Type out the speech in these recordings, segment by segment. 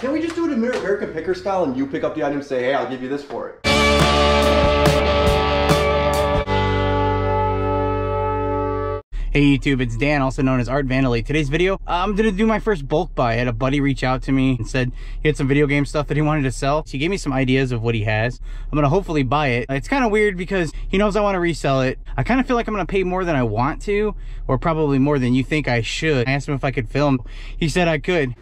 Can we just do it in American Picker style and you pick up the item and say, hey, I'll give you this for it? Hey YouTube, it's Dan, also known as Art Vandelay. Today's video, uh, I'm gonna do my first bulk buy. I had a buddy reach out to me and said he had some video game stuff that he wanted to sell. So he gave me some ideas of what he has. I'm gonna hopefully buy it. It's kind of weird because he knows I want to resell it. I kind of feel like I'm gonna pay more than I want to, or probably more than you think I should. I asked him if I could film. He said I could.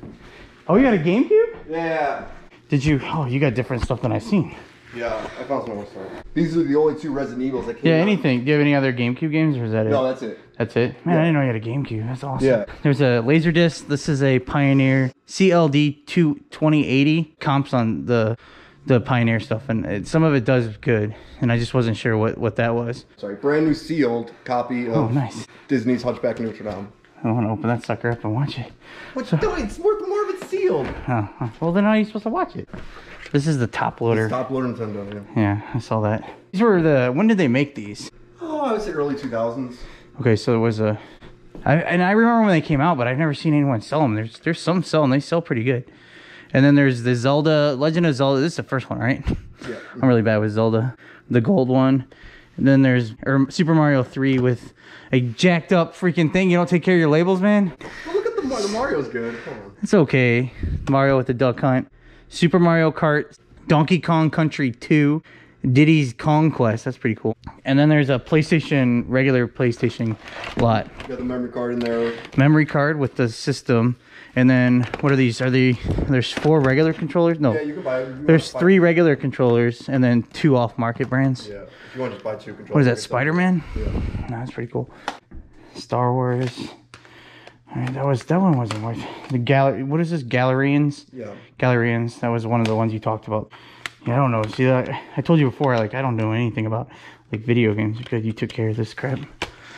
Oh, you got a GameCube? Yeah. Did you? Oh, you got different stuff than I've seen. Yeah, I found some more stuff. These are the only two Resident Evils that came Yeah, out. anything. Do you have any other GameCube games, or is that it? No, that's it. That's it. Man, I didn't know you had a GameCube. That's awesome. Yeah. There's a Laserdisc. This is a Pioneer CLD 2 2080 comps on the the Pioneer stuff, and it, some of it does good. And I just wasn't sure what what that was. Sorry, brand new sealed copy oh, of Oh, nice. Disney's Hunchback of Notre Dame. I want to open that sucker up and watch it. What you doing? It's more, more of it's sealed. Oh, well, then how are you supposed to watch it? This is the top loader. Top loader Nintendo, yeah. Yeah, I saw that. These were the. When did they make these? Oh, I would say early 2000s. Okay, so it was a. I, and I remember when they came out, but I've never seen anyone sell them. There's there's some selling. They sell pretty good. And then there's the Zelda Legend of Zelda. This is the first one, right? Yeah. I'm really bad with Zelda. The gold one. And then there's or Super Mario 3 with a jacked up freaking thing. You don't take care of your labels, man. The, Mario's good. It's okay. Mario with the duck hunt. Super Mario Kart. Donkey Kong Country 2. Diddy's Kong Quest. That's pretty cool. And then there's a PlayStation, regular PlayStation lot. You got the memory card in there. memory card with the system and then what are these are they there's four regular controllers no Yeah, you can buy. You there's buy- three regular controllers and then two off market brands Yeah, if you want to just buy two controllers. what is that spider-man. Yeah. no that's pretty cool star wars that was that one wasn't worth the gallery what is this Galerians Yeah. Galerians. That was one of the ones you talked about. Yeah, I don't know. See, I, I told you before, like I don't know anything about like video games because you took care of this crap.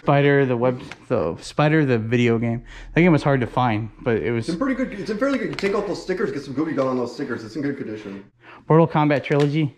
Spider, the web, the Spider, the video game. That game was hard to find, but it was It's pretty good. It's in fairly good. You take out those stickers, get some Goo Gone on those stickers. It's in good condition. Mortal Kombat trilogy.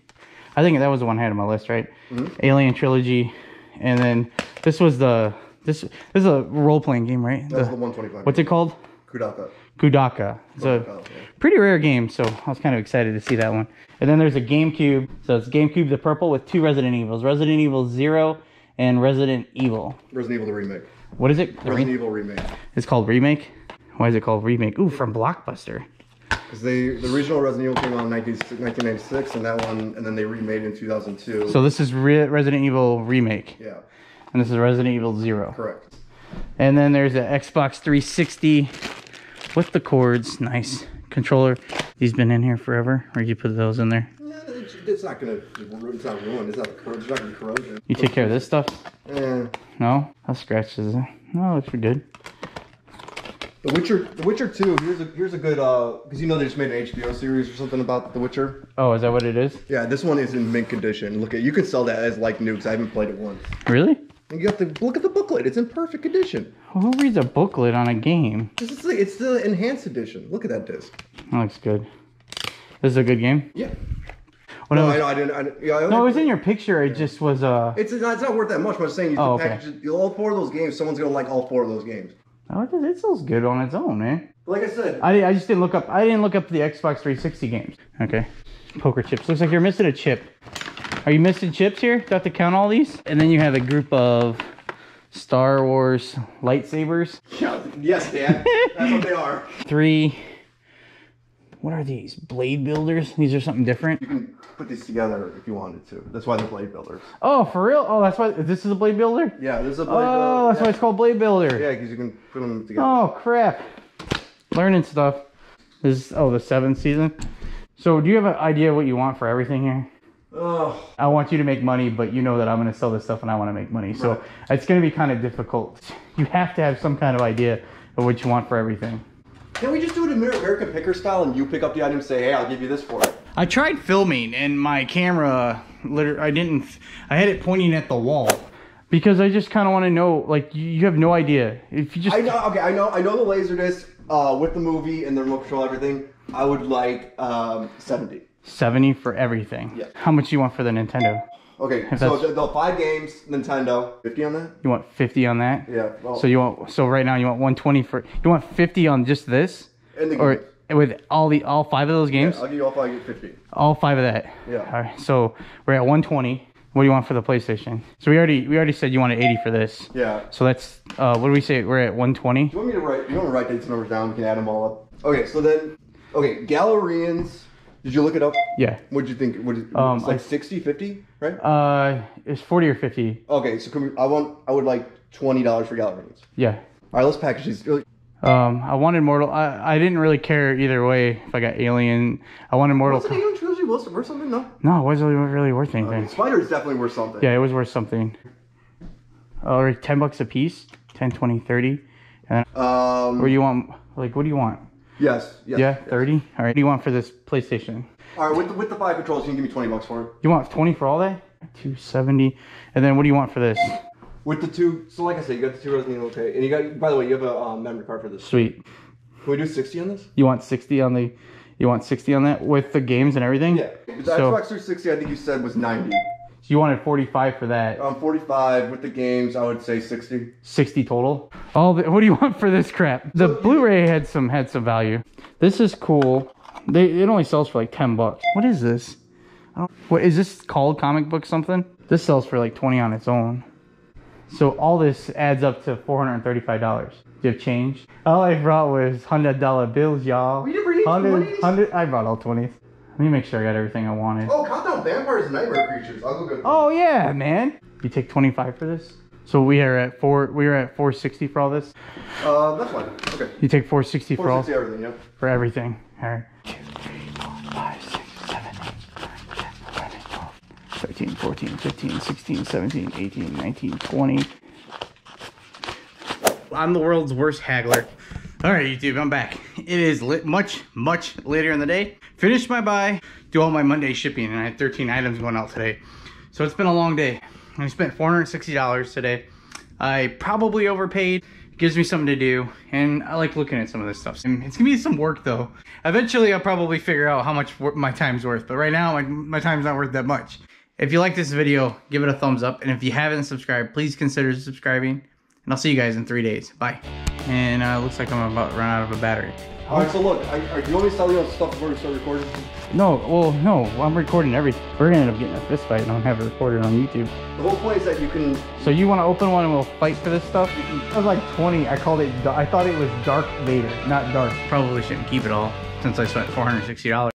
I think that was the one I had on my list, right? Mm-hmm. Alien trilogy, and then this was the this this is a role playing game, right? That's The- the 125. what's it called? Koudelka. Koudelka. It's a yeah. pretty rare game, so I was kind of excited to see that one. And then there's a GameCube. So it's GameCube the purple with two Resident Evils, Resident Evil Zero and Resident Evil. Resident Evil the remake. What is it? The Resident re- Evil remake. it's called remake. Why is it called remake? Ooh, from Blockbuster. Because they the original Resident Evil came out in 19, 1996, and that one, and then they remade it in 2002. So this is Re- Resident Evil remake, yeah, and this is Resident Evil Zero. correct. And then there's an Xbox 360 with the cords. Nice controller. These been in here forever, or you put those in there? Yeah, it's, it's not gonna. It's not ruined. It's not. There's not gonna be corrosion. You take care of this stuff? Eh. No, I'll scratch this. No, it looks pretty good. The Witcher, The Witcher 2. Here's a here's a good uh, because you know they just made an HBO series or something about The Witcher. Oh, is that what it is? Yeah, this one is in mint condition. Look at you can sell that as like nukes. I haven't played it once. Really? And you got the look at the booklet. It's in perfect condition. Who reads a booklet on a game? This is the, it's the enhanced edition. Look at that disc. That looks good. This is a good game. Yeah. No, I know. I didn't. I, didn't- yeah, I no, it was in your picture. It just was uh. It's not, it's not worth that much. But I'm saying you Oh, can okay. package it- all four of those games. Someone's gonna like all four of those games. Oh, it, it sells good on its own, man. Like I said, I, I just didn't look up. I didn't look up the Xbox 360 games. Okay. Poker chips. Looks like you're missing a chip. Are you missing chips here? Do I have to count all these? And then you have a group of Star Wars lightsabers. yes, Dan. That's what they are. Three. What are these? Blade builders? These are something different. You can put these together if you wanted to. That's why they're blade builders. Oh, for real? Oh, that's why this is a blade builder. Yeah, there's a blade. Oh, that's yeah. why it's called blade builder. Yeah, because you can put them together. Oh crap! Learning stuff. This is oh the seventh season. So do you have an idea what you want for everything here? Oh, I want you to make money, but you know that I'm going to sell this stuff and I want to make money. So Right. it's going to be kind of difficult. You have to have some kind of idea of what you want for everything. can we just do it in American Picker style and you pick up the item and say, hey, I'll give you this for it? I tried filming and my camera, literally, I didn't, I had it pointing at the wall because I just kind of want to know, like, you, you have no idea. If you just, I know. Okay, I know. I know the Laserdisc uh, with the movie and the remote control, everything. I would like um, seventy. 70 for everything. Yeah. How much do you want for the Nintendo? Okay, If so the, the five games, Nintendo, fifty on that. You want 50 on that? Yeah. Well, So you want, so right now you want 120 for, you want 50 on just this? and the Or, games. with all the all five of those games. I'll give you all five. Get fifty. All five of that. Yeah. All right. So we're at 120. What do you want for the PlayStation? So we already we already said you wanted 80 for this. Yeah. So that's uh what do we say? We're at 120. Do you want me to write? You want to write these numbers down? We can add them all up. Okay. So then, okay, Galerians. Did you look it up? Yeah. What'd you think? What is, Um, it's like I- 60, 50, right? Uh, it's 40 or 50. Okay, so can we, I want I would like twenty dollars for Galerians. Yeah. All right, let's package these. Um, I wanted Mortal. I, I didn't really care either way if I got Alien. I wanted Mortal. Was it Alien Trilogy worth something? No. No, it wasn't really worth anything. Spider is definitely worth something. Yeah, it was worth something. Or 10 bucks a piece, 10, 20, 30. And Um. or you want, like, what do you want? Yes. Yes. Yeah, 30? All right. What do you want for this PlayStation? All right. With the, with the five controls, you can give me twenty bucks for it. You want 20 for all that? 270. And then what do you want for this? With the two, so like I said, you got the two Resident Evil, okay, and you got. By the way, you have a um, memory card for this. Sweet. Can we do sixty on this? You want 60 on the, you want 60 on that with the games and everything? Yeah. The So- Xbox 360, I think you said was ninety. So you wanted 45 for that. Um, forty-five with the games, I would say sixty. 60 total. All the, what do you want for this crap? The Blu-ray had some had some value. This is cool. They it only sells for like 10 bucks. What is this? I don't, what is this called comic book something? This sells for like 20 on its own. So all this adds up to $435. Do you have change? All I brought was hundred dollar bills, y'all. We never need Hundred, 20s? hundred. I brought all 20s. Let me make sure I got everything I wanted. Oh, Countdown Vampires and Nightmare Creatures. I'll go get. Oh yeah, man. You take 25 for this? So we are at four we are at 460 for all this. Uh, that's fine. Okay. You take 460 for all 460 everything. Yep. for everything. All right. 2, 3, 4, 5, 6, 7, 8, 9, 10, 11, 12, 13, 14, 15, 16, 17, 18, 19, 20. I'm the world's worst haggler. All right, YouTube, I'm back. It is much, much later in the day. Finished my buy, do all my Monday shipping, and I had 13 items going out today. So it's been a long day. I spent $460 today. I probably overpaid. Gives me something to do, and I like looking at some of this stuff. It's gonna be some work though. Eventually, I'll probably figure out how much my time's worth. But right now, my, my time's not worth that much. If you like this video, give it a thumbs up. And if you haven't subscribed, please consider subscribing. And I'll see you guys in three days. Bye. And uh, looks like I'm about to run out of a battery. All right. So look, I, I, you want me to tell you all stuff before we start recording? No, well, no, I'm recording everything. We're gonna end up getting a fist fight and I'll have it recorded on YouTube. The whole point is that you can. So you want to open one and we'll fight for this stuff? I was like 20. I called it. I thought it was Dark Vader, not Dark. Probably shouldn't keep it all since I spent $460.